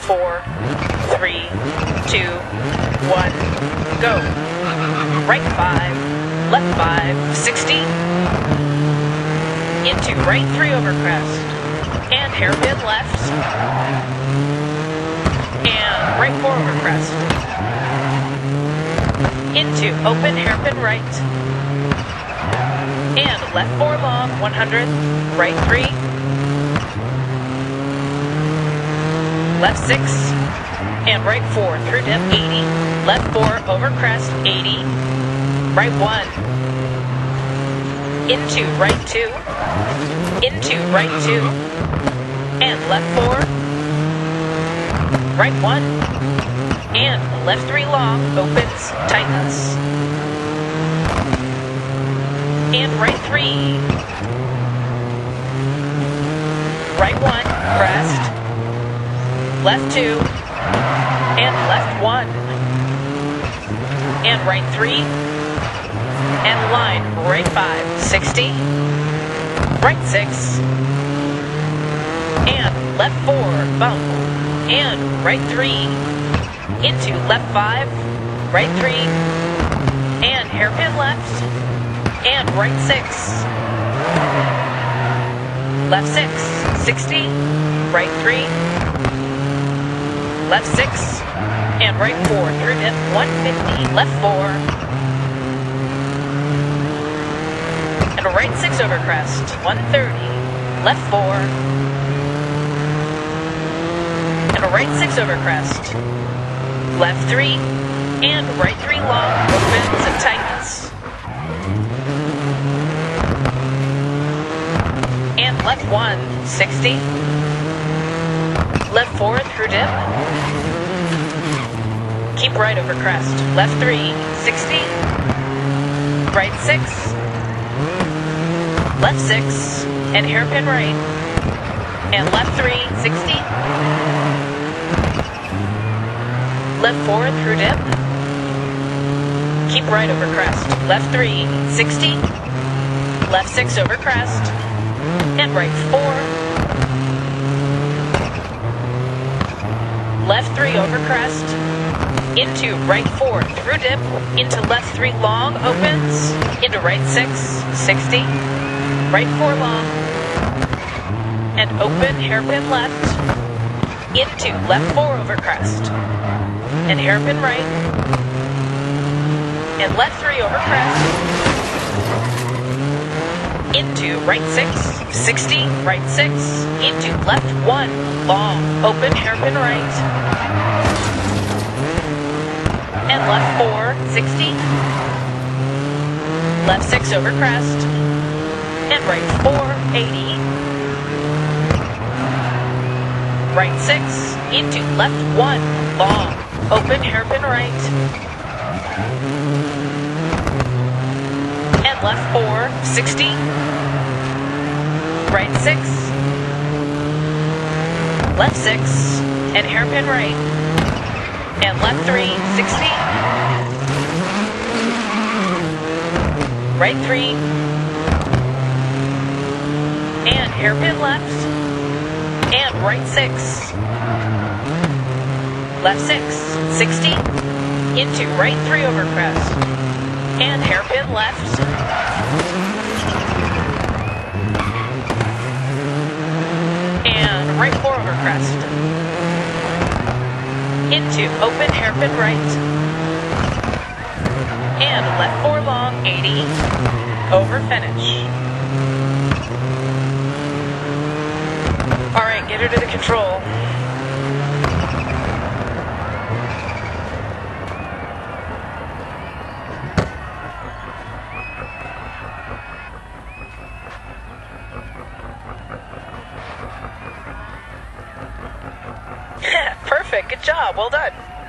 four, three, two, one, go. Right five, left five, 60. Into right three over crest. And hairpin left. And right four over crest. Into open hairpin right. And left four long, 100. Right three. Left six. And right four through dip, 80. Left four over crest, 80. Right one. Into right two. Into right two. And left four. Right one. And left three long, opens, tightens. And right three. Right one, crest. Left two. And left one. And right three. And line, right five, 60. Right six. And left four, bump. And right three. Into left five. Right three. And hairpin left. And right six. Left six, 60. Right three. Left six. And right four through dip, 150. Left four. And right six over crest, 130. Left four. And right six over crest. Left three. And right three long, opens and tightens. And left one, 60. Left four through dip. Keep right over crest. Left three, 60. Right six. Left six. And hairpin right. And left three, 60. Left four through dip. Keep right over crest. Left three, 60. Left six over crest. And right four. Left three over crest. Into right four through dip. Into left three long opens. Into right six, 60. Right four long. And open hairpin left. Into left four over crest. And hairpin right. And left three over crest into right six, 60, right six, into left one, long, open hairpin right, and left four, 60, left six over crest, and right four, 80, right six, into left one, long, open hairpin right, left four, 60, right six, left six, and hairpin right, and left three, 60, right three, and hairpin left, and right six, left six, 60, into right three over crest, and hairpin left, and right four over crest. Into open hairpin right. And left four long, 80. Over finish. Alright, get her to the control. Perfect, good job, well done.